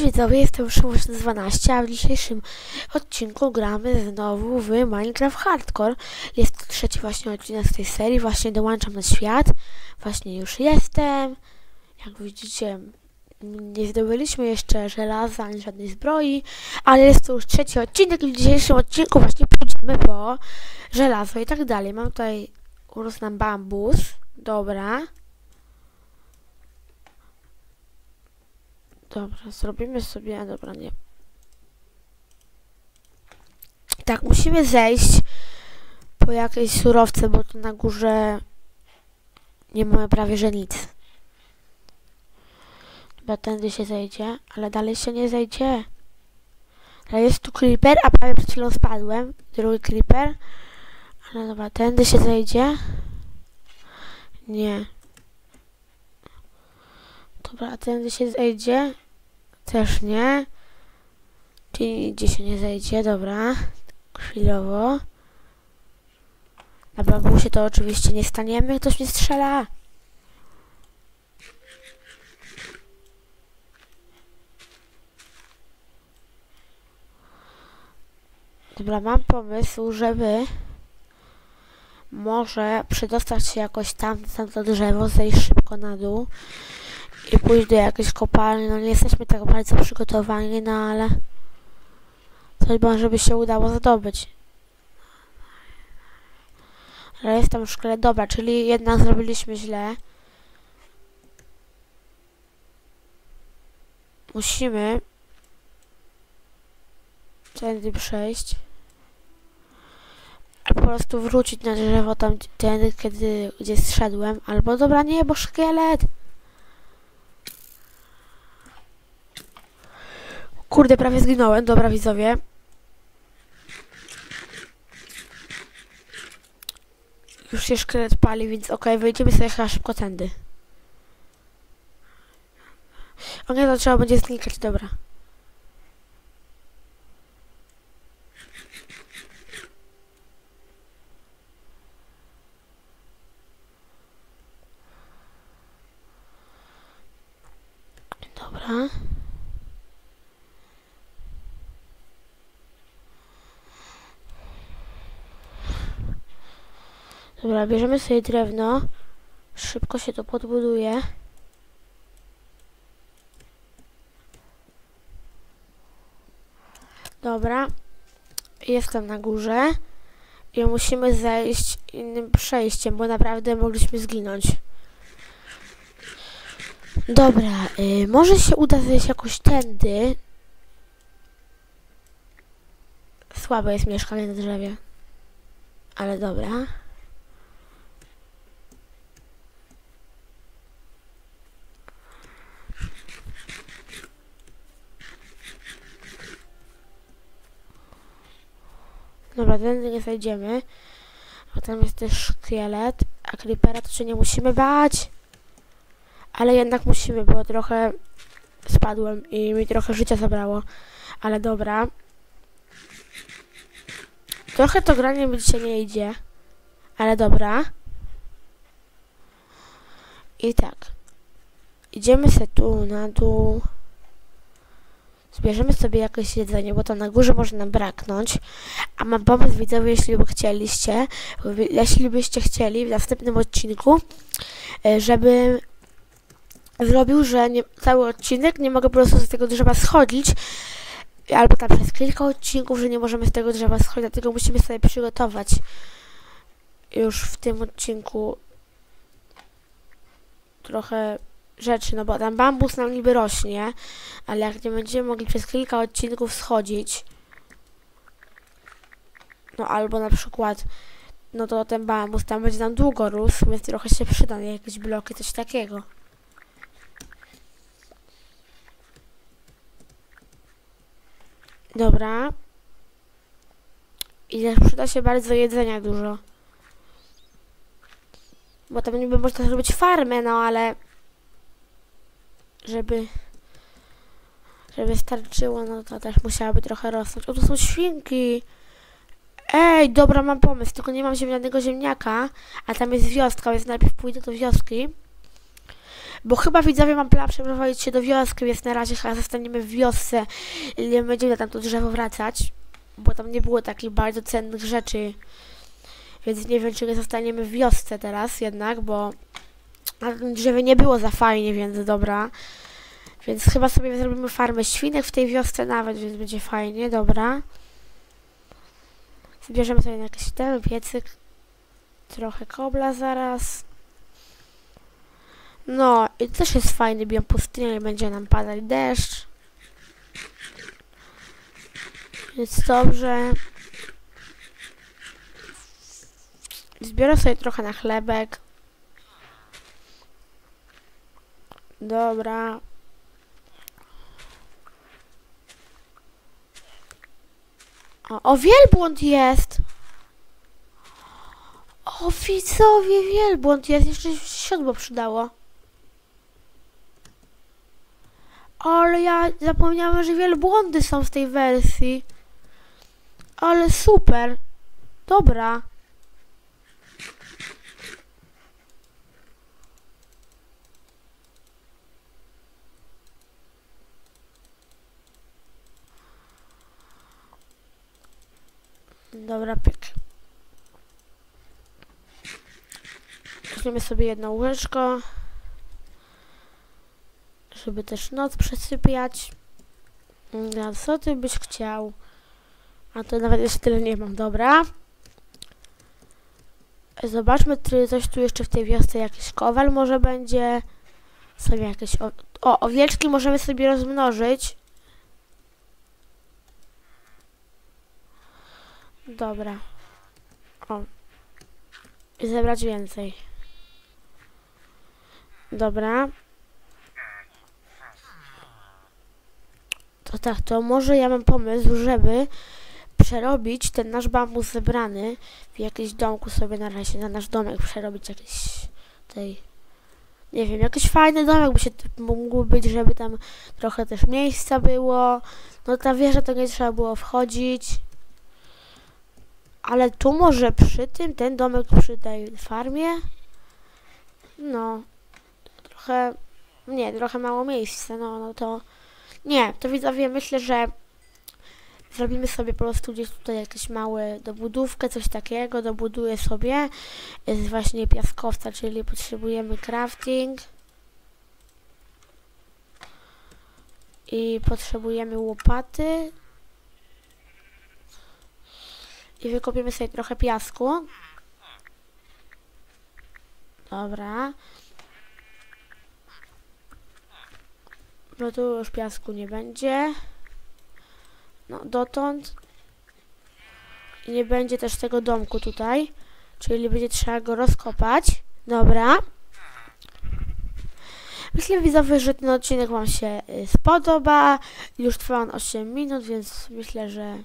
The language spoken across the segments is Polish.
widzowie, jestem Szymuś12, a w dzisiejszym odcinku gramy znowu w Minecraft Hardcore. Jest trzeci właśnie odcinek z tej serii, właśnie dołączam na świat, właśnie już jestem. Jak widzicie, nie zdobyliśmy jeszcze żelaza ani żadnej zbroi, ale jest to już trzeci odcinek i w dzisiejszym odcinku właśnie pójdziemy po żelazo i tak dalej. Mam tutaj, urósł nam bambus, dobra. Dobra, zrobimy sobie, dobra, nie. Tak, musimy zejść po jakieś surowce, bo tu na górze nie mamy prawie że nic. Chyba tędy się zejdzie, ale dalej się nie zejdzie. Ale jest tu creeper, a prawie przed chwilą spadłem. Drugi creeper. Ale dobra, tędy się zejdzie. Nie. Dobra, a tędy się zejdzie? Też nie. Czyli nigdzie się nie zejdzie, dobra. Chwilowo. Na bambusie to oczywiście nie staniemy, ktoś mnie strzela. Dobra, mam pomysł, żeby może przedostać się jakoś tam, tam to drzewo, zejść szybko na dół i pójść do jakiejś kopalni. No nie jesteśmy tak bardzo przygotowani, no ale coś może by się udało zdobyć. Ale jest tam szkielet. Dobra, czyli jednak zrobiliśmy źle. Musimy tędy przejść. Albo po prostu wrócić na drzewo tam tędy, kiedy, gdzie zszedłem. Albo dobra, nie, bo szkielet. Kurde, prawie zginąłem. Dobra, widzowie. Już się szkielet pali, więc okej, wyjdziemy sobie chyba szybko tędy. O nie, to trzeba będzie znikać, dobra. Dobra. Dobra, bierzemy sobie drewno. Szybko się to podbuduje. Dobra. Jestem na górze. I musimy zejść innym przejściem, bo naprawdę mogliśmy zginąć. Dobra, y, może się uda zejść jakoś tędy. Słabe jest mieszkanie na drzewie. Ale dobra. Dobra, tędy nie zejdziemy. A tam jest też szkielet. A creepera to się nie musimy bać. Ale jednak musimy, bo trochę spadłem i mi trochę życia zabrało. Ale dobra. Trochę to granie mi dzisiaj nie idzie. Ale dobra. I tak. Idziemy se tu na dół. Zbierzemy sobie jakieś jedzenie, bo to na górze może nam braknąć. A mam pomysł widzowie, jeśli by chcieliście, jeśli byście chcieli w następnym odcinku, e, żeby zrobił, że nie, cały odcinek nie mogę po prostu z tego drzewa schodzić, albo tam przez kilka odcinków, że nie możemy z tego drzewa schodzić, dlatego musimy sobie przygotować już w tym odcinku trochę rzeczy, no bo tam bambus nam niby rośnie, ale jak nie będziemy mogli przez kilka odcinków schodzić, no albo na przykład, no to ten bambus tam będzie nam długo rósł, więc trochę się przyda na jakieś bloki, coś takiego. Dobra. I też przyda się bardzo jedzenia dużo. Bo tam niby można zrobić farmę, no ale żeby żeby starczyło, no to też musiałaby trochę rosnąć. O, tu są świnki. Ej, dobra, mam pomysł, tylko nie mam ziemnianego ziemniaka, a tam jest wioska, więc najpierw pójdę do wioski. Bo chyba widzowie mam plan przeprowadzić się do wioski, więc na razie chyba zostaniemy w wiosce. i Nie będziemy tam to drzewo wracać, bo tam nie było takich bardzo cennych rzeczy. Więc nie wiem, czy nie zostaniemy w wiosce teraz jednak, bo na tym drzewie nie było za fajnie, więc dobra. Więc chyba sobie zrobimy farmę świnek w tej wiosce nawet, więc będzie fajnie, dobra. Zbierzemy sobie na jakiś ten piecyk. Trochę kobla zaraz. No, i też jest fajny biom pustynia będzie nam padać deszcz. Więc dobrze. Zbiorę sobie trochę na chlebek. Dobra. O, o wielbłąd jest! O, wielbłąd jest. Jeszcze siodło przydało. Ale ja zapomniałem, że wielbłądy są w tej wersji. Ale super. Dobra. Dobra, pyk. Weźmiemy sobie jedno łyżko, żeby też noc przesypiać. No, co ty byś chciał? A to nawet jeszcze tyle nie mam, dobra. Zobaczmy, czy coś tu jeszcze w tej wiosce, jakiś kowal może będzie. Sobie jakieś... O, o owieczki możemy sobie rozmnożyć. Dobra. O. I zebrać więcej. Dobra. To tak, to może ja mam pomysł, żeby przerobić ten nasz bambus zebrany w jakimś domku sobie na razie, na nasz domek przerobić jakiś tej, nie wiem, jakiś fajny domek by się mógł być, żeby tam trochę też miejsca było. No ta wieża to nie trzeba było wchodzić. Ale tu może przy tym, ten domek przy tej farmie, no, trochę, nie, trochę mało miejsca, no, no to, nie, to widzowie, myślę, że zrobimy sobie po prostu gdzieś tutaj jakieś małe dobudówkę, coś takiego, dobuduję sobie z właśnie piaskowca, czyli potrzebujemy crafting. I potrzebujemy łopaty i wykopiemy sobie trochę piasku. Dobra. No tu już piasku nie będzie. No dotąd. I nie będzie też tego domku tutaj. Czyli będzie trzeba go rozkopać. Dobra. Myślę widzowie, że ten odcinek Wam się y, spodoba. Już trwa on 8 minut, więc myślę, że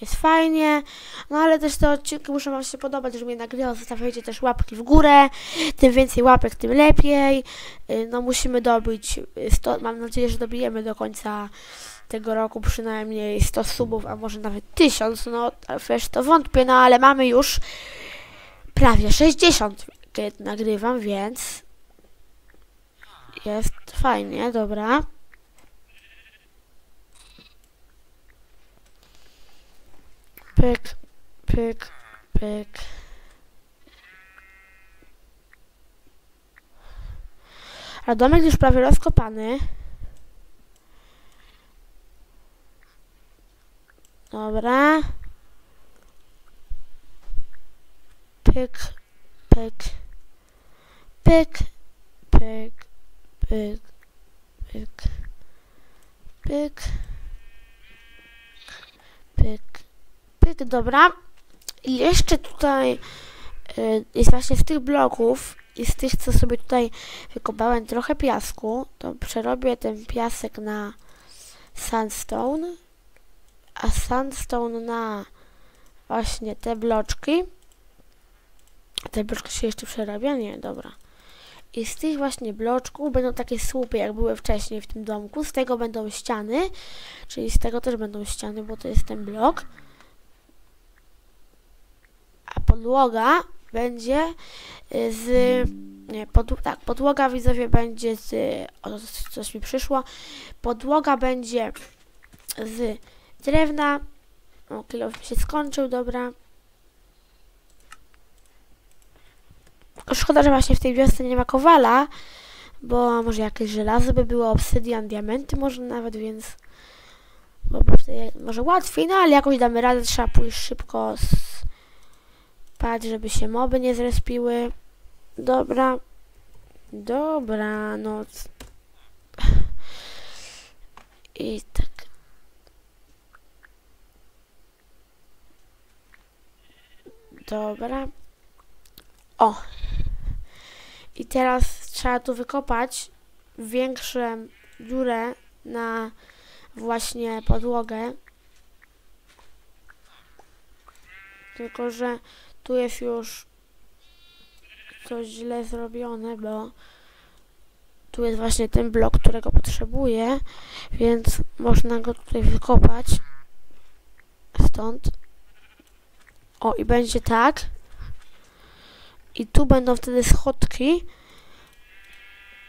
jest fajnie, no ale też te odcinki muszą Wam się podobać, żeby mnie nagrywał, zostawiajcie też łapki w górę, tym więcej łapek, tym lepiej, y, no musimy dobić 100, mam nadzieję, że dobijemy do końca tego roku przynajmniej 100 subów, a może nawet 1000, no wiesz, to wątpię, no ale mamy już prawie 60, kiedy nagrywam, więc jest fajnie, dobra. Pyk, pyk, pyk. A domek już prawie rozkopany. Dobra. Pyk, pyk, pyk, pyk, pyk, pyk, pyk, pyk, dobra. I jeszcze tutaj y, jest właśnie z tych bloków i z tych, co sobie tutaj wykopałem trochę piasku, to przerobię ten piasek na sandstone, a sandstone na właśnie te bloczki. Te bloczki się jeszcze przerabia? Nie, dobra. I z tych właśnie bloczków będą takie słupy, jak były wcześniej w tym domku. Z tego będą ściany, czyli z tego też będą ściany, bo to jest ten blok. A podłoga będzie y, z... Nie, pod, tak, podłoga widzowie będzie z... O, coś mi przyszło. Podłoga będzie z drewna. O, kilo mi się skończył, dobra. Szkoda, że właśnie w tej wiosce nie ma kowala, bo może jakieś żelazo by było, obsydian, diamenty może nawet, więc może łatwiej, no ale jakoś damy radę, trzeba pójść szybko spać, żeby się moby nie zrespiły. Dobra. Dobra, noc. I tak. Dobra. O. I teraz trzeba tu wykopać większą dziurę na właśnie podłogę. Tylko, że tu jest już coś źle zrobione, bo tu jest właśnie ten blok, którego potrzebuję, więc można go tutaj wykopać stąd. O, i będzie tak. I tu będą wtedy schodki,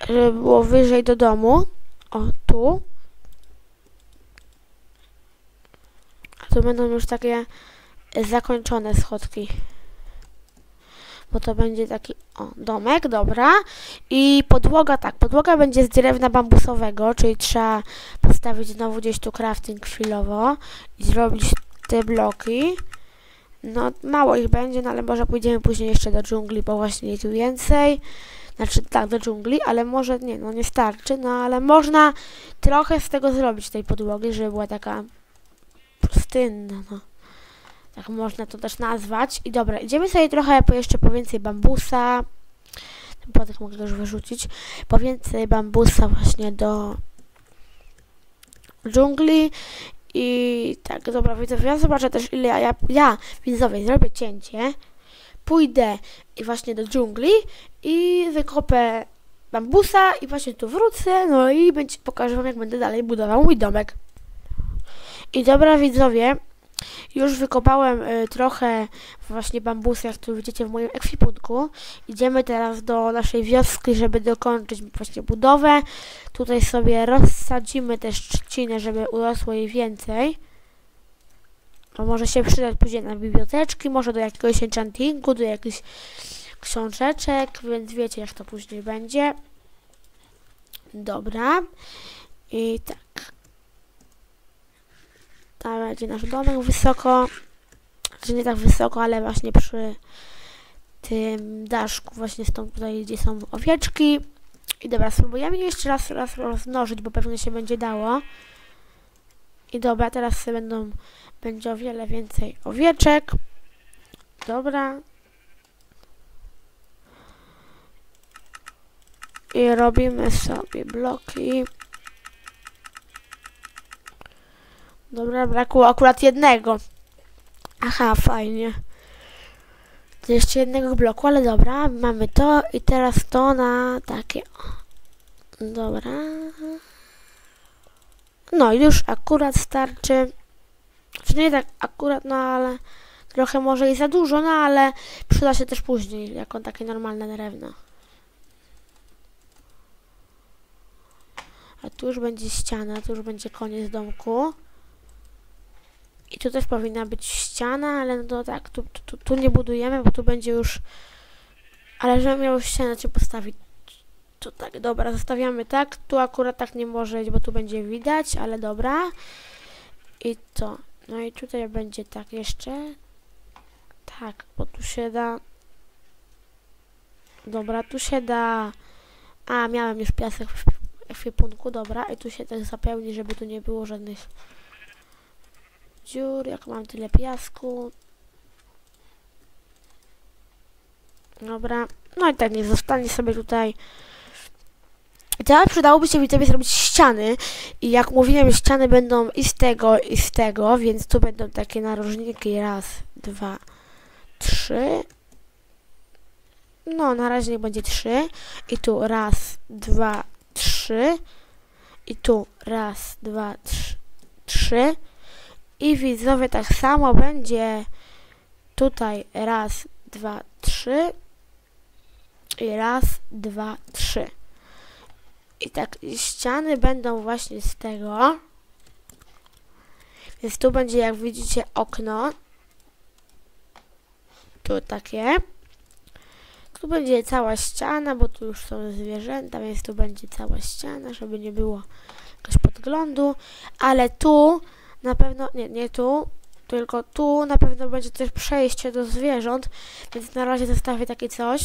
żeby było wyżej do domu. O, tu. A tu będą już takie zakończone schodki. Bo to będzie taki, o, domek, dobra. I podłoga, tak, podłoga będzie z drewna bambusowego, czyli trzeba postawić znowu gdzieś tu crafting chwilowo i zrobić te bloki. No, mało ich będzie, no ale może pójdziemy później jeszcze do dżungli, bo właśnie jest tu więcej. Znaczy, tak, do dżungli, ale może, nie, no nie starczy, no ale można trochę z tego zrobić, tej podłogi, żeby była taka pustynna, no. Tak można to też nazwać. I dobra, idziemy sobie trochę po jeszcze po więcej bambusa. Ten płotek mogę już wyrzucić. Po więcej bambusa właśnie do dżungli. I tak, dobra, widzowie, ja zobaczę też ile ja, ja widzowie, zrobię cięcie. Pójdę właśnie do dżungli i wykopę bambusa i właśnie tu wrócę, no i będzie, pokażę wam jak będę dalej budował mój domek. I dobra widzowie, już wykopałem y, trochę właśnie bambusa, tu widzicie w moim ekwipunku. Idziemy teraz do naszej wioski, żeby dokończyć właśnie budowę. Tutaj sobie rozsadzimy też trzcinę, żeby urosło jej więcej. To może się przydać później na biblioteczki, może do jakiegoś enchantingu, do jakichś książeczek, więc wiecie jak to później będzie. Dobra. I tak. Tam będzie nasz domek wysoko. Znaczy nie tak wysoko, ale właśnie przy tym daszku, właśnie stąd tutaj, gdzie są owieczki. I dobra, spróbujemy jeszcze raz, raz rozmnożyć, bo pewnie się będzie dało. I dobra, teraz będą, będzie o wiele więcej owieczek. Dobra. I robimy sobie bloki. Dobra, brakło akurat jednego. Aha, fajnie. Jeszcze jednego bloku, ale dobra, mamy to i teraz to na takie. Dobra. No, już akurat starczy. Czy nie tak akurat, no ale trochę może i za dużo, no ale przyda się też później, jako takie normalne drewno. A tu już będzie ściana, tu już będzie koniec domku. Tu też powinna być ściana, ale no tak, tu, tu, tu nie budujemy, bo tu będzie już... Ale żeby miał ścianę, czy postawić to tak, dobra, zostawiamy tak. Tu akurat tak nie może być, bo tu będzie widać, ale dobra. I to. No i tutaj będzie tak jeszcze. Tak, bo tu się da... Dobra, tu się da... A, miałem już piasek w ekwipunku, dobra. I tu się tak zapełni, żeby tu nie było żadnych dziur, jak mam tyle piasku. Dobra, no i tak nie zostanie sobie tutaj. Teraz przydałoby się widzowie zrobić ściany. I jak mówiłem, ściany będą i z tego, i z tego, więc tu będą takie narożniki. Raz, dwa, trzy. No, na razie nie będzie trzy. I tu raz, dwa, trzy. I tu raz, dwa, trzy. trzy. I widzowie tak samo będzie tutaj raz, dwa, trzy. I raz, dwa, trzy. I tak, ściany będą właśnie z tego. Więc tu będzie, jak widzicie, okno. Tu takie. Tu będzie cała ściana, bo tu już są zwierzęta, więc tu będzie cała ściana, żeby nie było jakiegoś podglądu. Ale tu na pewno, nie, nie tu, tylko tu na pewno będzie też przejście do zwierząt, więc na razie zostawię takie coś.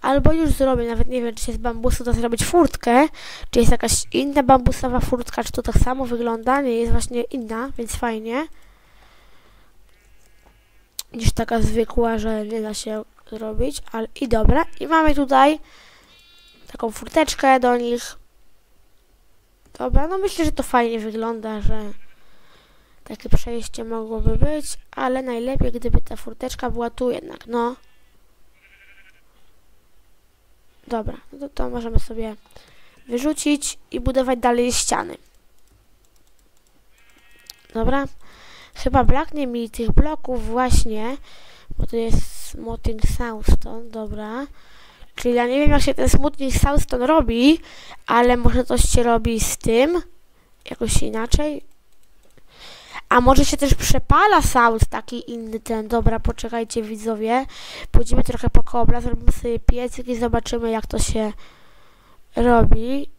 Albo już zrobię, nawet nie wiem, czy się z bambusu da zrobić furtkę, czy jest jakaś inna bambusowa furtka, czy to tak samo wygląda, nie jest właśnie inna, więc fajnie. Niż taka zwykła, że nie da się zrobić, ale i dobra. I mamy tutaj taką furteczkę do nich. Dobra, no myślę, że to fajnie wygląda, że takie przejście mogłoby być, ale najlepiej, gdyby ta furteczka była tu jednak, no. Dobra, no to, to możemy sobie wyrzucić i budować dalej ściany. Dobra. Chyba braknie mi tych bloków właśnie, bo to jest Smoothing Soundstone, dobra. Czyli ja nie wiem, jak się ten Smoothing Soundstone robi, ale może coś się robi z tym, jakoś inaczej. A może się też przepala sound taki inny ten. Dobra, poczekajcie widzowie. Pójdziemy trochę po kobla, zrobimy sobie piecyk i zobaczymy jak to się robi.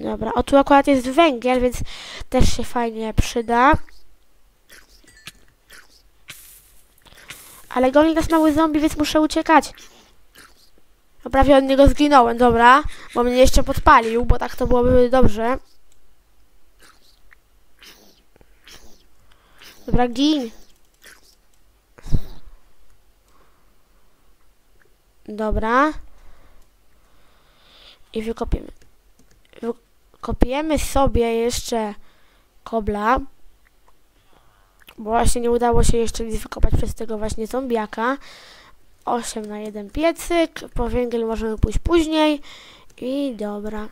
Dobra, o tu akurat jest węgiel, więc też się fajnie przyda. Ale goni nas mały zombie, więc muszę uciekać. No prawie od niego zginąłem, dobra. Bo mnie jeszcze podpalił, bo tak to byłoby dobrze. Dobra, gin. Dobra. I wykopiemy. Wykopiemy sobie jeszcze kobla. Bo właśnie nie udało się jeszcze nic wykopać przez tego właśnie zombiaka. 8 na 1 piecyk. Po węgiel możemy pójść później. I dobra.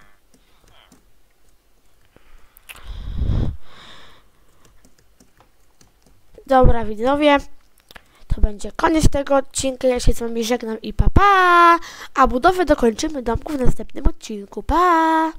Dobra widzowie, to będzie koniec tego odcinka. Ja się z wami żegnam i pa pa! A budowę dokończymy domku w następnym odcinku. Pa!